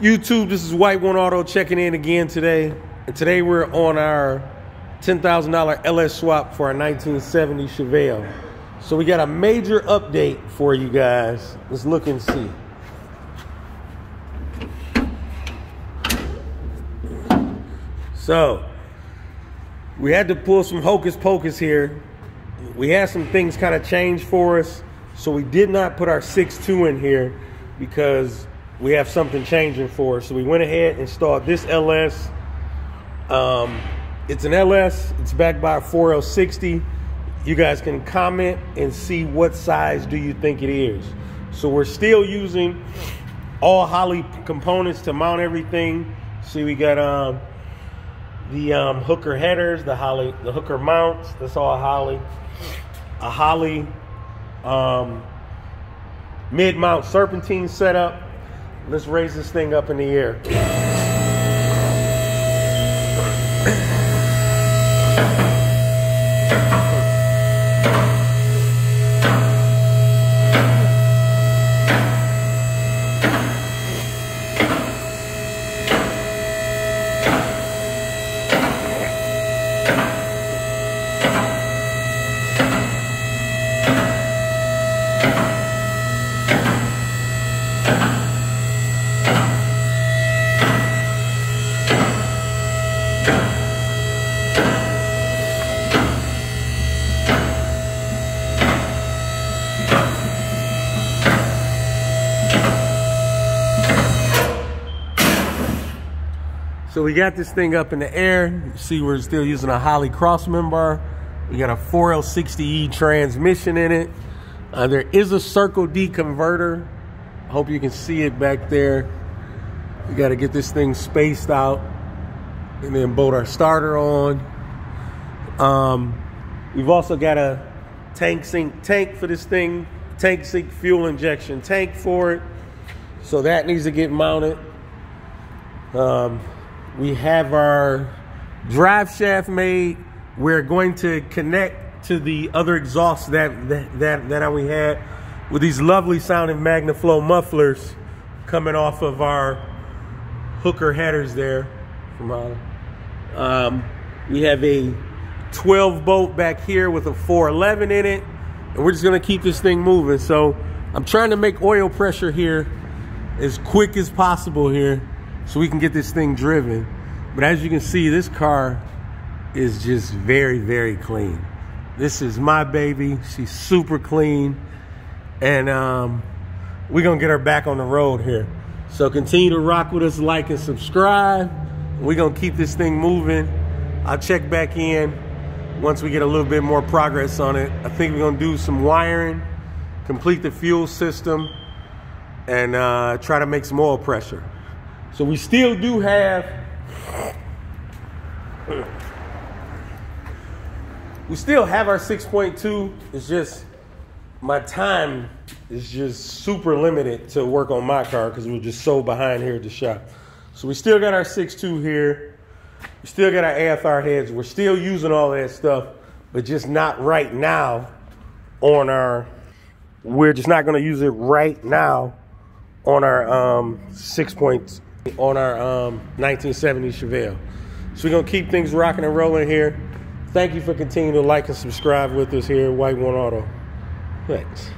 YouTube, this is White One Auto checking in again today. And today we're on our $10,000 LS swap for our 1970 Chevelle. So we got a major update for you guys. Let's look and see. So we had to pull some hocus pocus here. We had some things kind of change for us. So we did not put our 6.2 in here because we have something changing for us. So we went ahead and installed this LS. Um, it's an LS. It's backed by a 4L60. You guys can comment and see what size do you think it is. So we're still using all Holley components to mount everything. See, we got um, the um, hooker headers, the Holley, the hooker mounts. That's all Holley. A Holley um, mid-mount serpentine setup. Let's raise this thing up in the air. So we got this thing up in the air. You see we're still using a Holley crossmember. We got a 4L60E transmission in it. Uh, there is a Circle D converter. I hope you can see it back there. We got to get this thing spaced out and then bolt our starter on. Um, we've also got a Tanks Inc tank for this thing, Tanks Inc fuel injection tank for it. So that needs to get mounted. Um, we have our drive shaft made. We're going to connect to the other exhausts that that that, that we had with these lovely sounding MagnaFlow mufflers coming off of our hooker headers there from our, um, we have a 12 bolt back here with a 411 in it and we're just gonna keep this thing moving so I'm trying to make oil pressure here as quick as possible here so we can get this thing driven. But as you can see, this car is just very, very clean. This is my baby. She's super clean. And um, we're gonna get her back on the road here. So continue to rock with us, like and subscribe. We're gonna keep this thing moving. I'll check back in once we get a little bit more progress on it. I think we're gonna do some wiring, complete the fuel system, and uh, try to make some oil pressure. So we still do have, we still have our 6.2. It's just, my time is just super limited to work on my car because we're just so behind here at the shop. So we still got our 6.2 here. We still got our AFR heads. We're still using all that stuff, but just not right now on our, we're just not gonna use it right now on our um, 6.2 on our um, 1970 Chevelle. So we're gonna keep things rocking and rolling here. Thank you for continuing to like and subscribe with us here at White One Auto. Thanks.